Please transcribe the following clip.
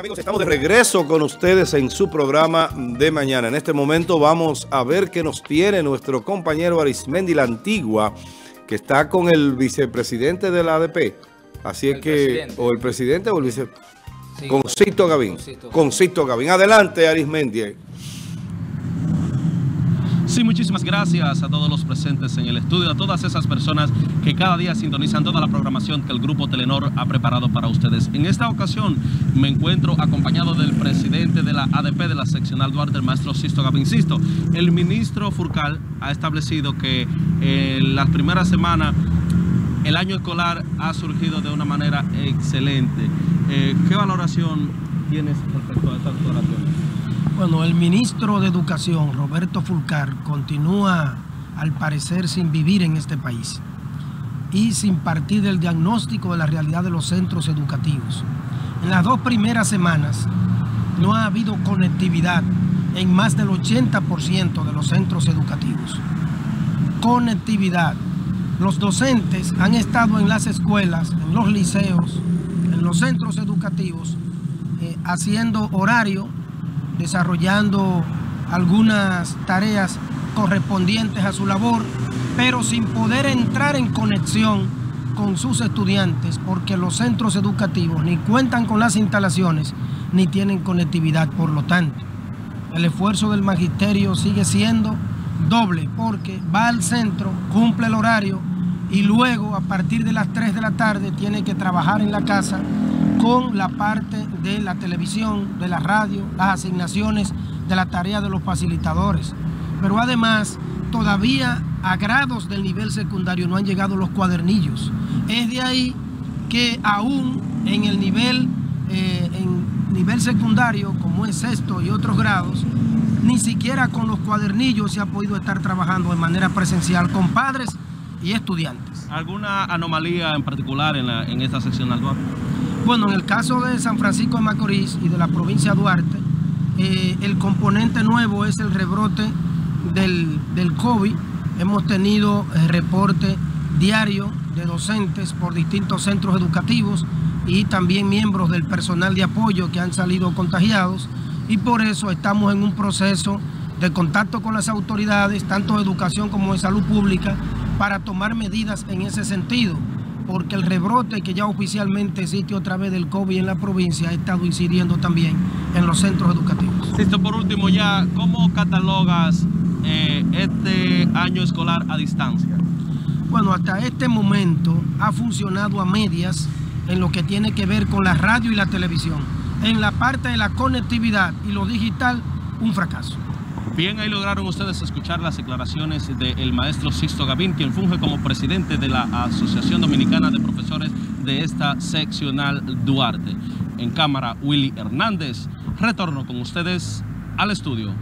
amigos, estamos de regreso con ustedes en su programa de mañana. En este momento vamos a ver qué nos tiene nuestro compañero Arismendi La Antigua, que está con el vicepresidente de la ADP. Así es que, o el presidente o el vicepresidente. Sí, con Cito Gavín. Con Cito Gavín. Adelante, Arismendi. Sí, muchísimas gracias a todos los presentes en el estudio, a todas esas personas que cada día sintonizan toda la programación que el Grupo Telenor ha preparado para ustedes. En esta ocasión me encuentro acompañado del presidente de la ADP de la seccional Duarte, el maestro Sisto Gavincisto. El ministro Furcal ha establecido que en las primeras semanas el año escolar ha surgido de una manera excelente. Eh, ¿Qué valoración tienes respecto a esta declaración? Bueno, el ministro de Educación, Roberto Fulcar, continúa al parecer sin vivir en este país y sin partir del diagnóstico de la realidad de los centros educativos. En las dos primeras semanas no ha habido conectividad en más del 80% de los centros educativos. Conectividad. Los docentes han estado en las escuelas, en los liceos, en los centros educativos, eh, haciendo horario desarrollando algunas tareas correspondientes a su labor, pero sin poder entrar en conexión con sus estudiantes porque los centros educativos ni cuentan con las instalaciones ni tienen conectividad. Por lo tanto, el esfuerzo del magisterio sigue siendo doble porque va al centro, cumple el horario y luego a partir de las 3 de la tarde tiene que trabajar en la casa con la parte de la televisión, de la radio, las asignaciones de la tarea de los facilitadores. Pero además, todavía a grados del nivel secundario no han llegado los cuadernillos. Es de ahí que aún en el nivel, eh, en nivel secundario, como es sexto y otros grados, ni siquiera con los cuadernillos se ha podido estar trabajando de manera presencial con padres y estudiantes. ¿Alguna anomalía en particular en, en esta sección, Duarte? Bueno, en el caso de San Francisco de Macorís y de la provincia de Duarte, eh, el componente nuevo es el rebrote del, del COVID. Hemos tenido el reporte diario de docentes por distintos centros educativos y también miembros del personal de apoyo que han salido contagiados y por eso estamos en un proceso de contacto con las autoridades, tanto de educación como de salud pública, para tomar medidas en ese sentido porque el rebrote que ya oficialmente existe otra vez del COVID en la provincia ha estado incidiendo también en los centros educativos. Esto por último ya, ¿cómo catalogas eh, este año escolar a distancia? Bueno, hasta este momento ha funcionado a medias en lo que tiene que ver con la radio y la televisión. En la parte de la conectividad y lo digital, un fracaso. Bien, ahí lograron ustedes escuchar las declaraciones del maestro Sisto Gavín, quien funge como presidente de la Asociación Dominicana de Profesores de esta seccional Duarte. En cámara, Willy Hernández. Retorno con ustedes al estudio.